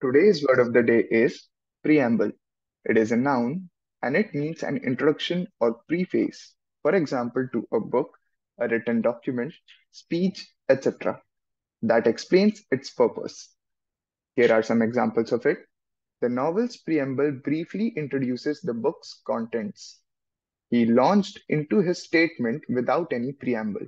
Today's word of the day is preamble. It is a noun and it means an introduction or preface, for example, to a book, a written document, speech, etc., that explains its purpose. Here are some examples of it. The novel's preamble briefly introduces the book's contents. He launched into his statement without any preamble.